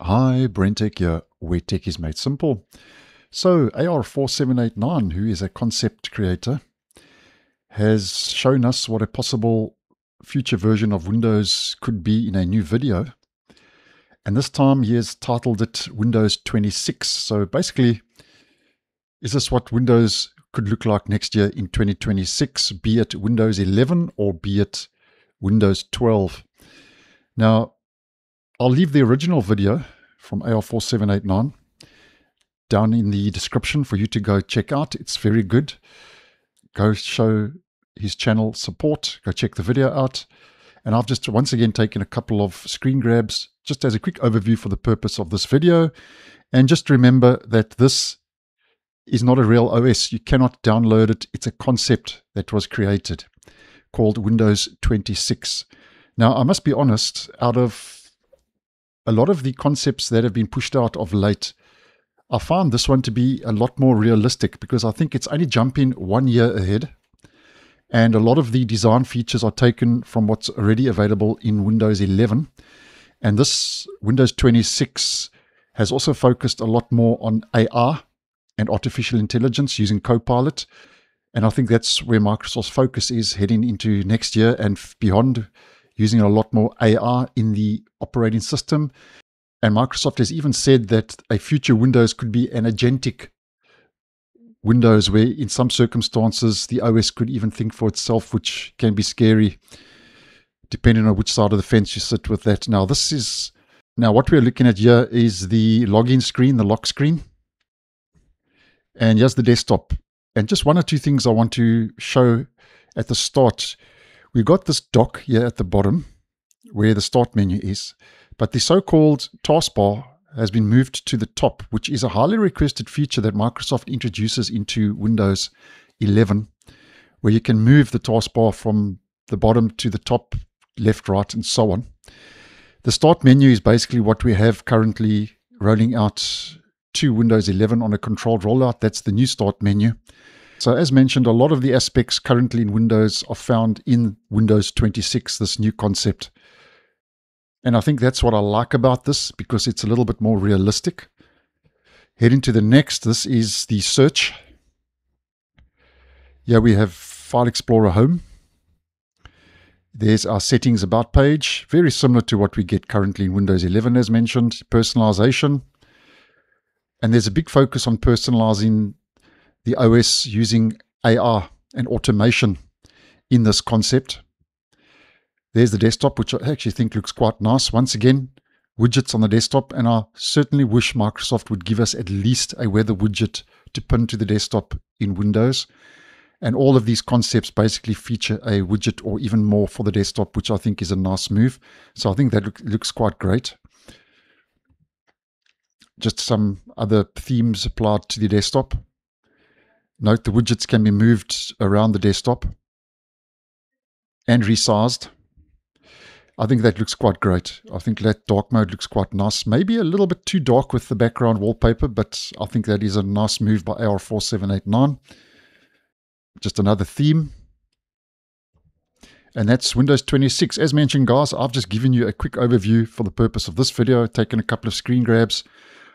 Hi, Brentech here, where tech is made simple. So, AR4789, who is a concept creator, has shown us what a possible future version of Windows could be in a new video. And this time he has titled it Windows 26. So basically, is this what Windows could look like next year in 2026, be it Windows 11 or be it Windows 12? Now, I'll leave the original video from AR4789 down in the description for you to go check out. It's very good. Go show his channel support. Go check the video out. And I've just once again taken a couple of screen grabs just as a quick overview for the purpose of this video. And just remember that this is not a real OS. You cannot download it. It's a concept that was created called Windows 26. Now, I must be honest, out of a lot of the concepts that have been pushed out of late, I found this one to be a lot more realistic because I think it's only jumping one year ahead. And a lot of the design features are taken from what's already available in Windows 11. And this Windows 26 has also focused a lot more on AR and artificial intelligence using Copilot. And I think that's where Microsoft's focus is heading into next year and beyond using a lot more AI in the operating system. And Microsoft has even said that a future Windows could be an agentic Windows, where in some circumstances the OS could even think for itself, which can be scary, depending on which side of the fence you sit with that. Now, this is now what we're looking at here is the login screen, the lock screen. And here's the desktop. And just one or two things I want to show at the start We've got this dock here at the bottom where the start menu is, but the so-called taskbar has been moved to the top, which is a highly requested feature that Microsoft introduces into Windows 11, where you can move the taskbar from the bottom to the top, left, right, and so on. The start menu is basically what we have currently rolling out to Windows 11 on a controlled rollout. That's the new start menu. So as mentioned, a lot of the aspects currently in Windows are found in Windows 26, this new concept. And I think that's what I like about this because it's a little bit more realistic. Heading to the next, this is the search. Here we have File Explorer Home. There's our settings about page, very similar to what we get currently in Windows 11 as mentioned, personalization. And there's a big focus on personalizing the OS using AR and automation in this concept. There's the desktop, which I actually think looks quite nice. Once again, widgets on the desktop, and I certainly wish Microsoft would give us at least a weather widget to pin to the desktop in Windows. And all of these concepts basically feature a widget or even more for the desktop, which I think is a nice move. So I think that look, looks quite great. Just some other themes applied to the desktop. Note the widgets can be moved around the desktop and resized. I think that looks quite great. I think that dark mode looks quite nice. Maybe a little bit too dark with the background wallpaper, but I think that is a nice move by AR4789. Just another theme. And that's Windows 26. As mentioned, guys, I've just given you a quick overview for the purpose of this video, taken a couple of screen grabs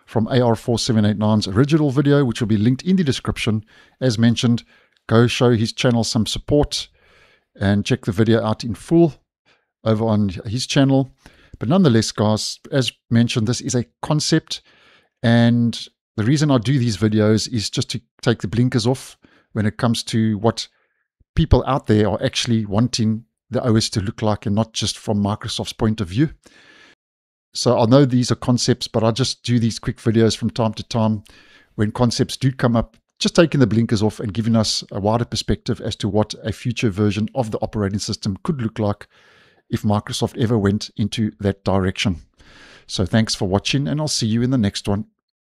from AR4789's original video, which will be linked in the description. As mentioned, go show his channel some support and check the video out in full over on his channel. But nonetheless, guys, as mentioned, this is a concept. And the reason I do these videos is just to take the blinkers off when it comes to what people out there are actually wanting the OS to look like and not just from Microsoft's point of view. So I know these are concepts, but I just do these quick videos from time to time when concepts do come up, just taking the blinkers off and giving us a wider perspective as to what a future version of the operating system could look like if Microsoft ever went into that direction. So thanks for watching, and I'll see you in the next one.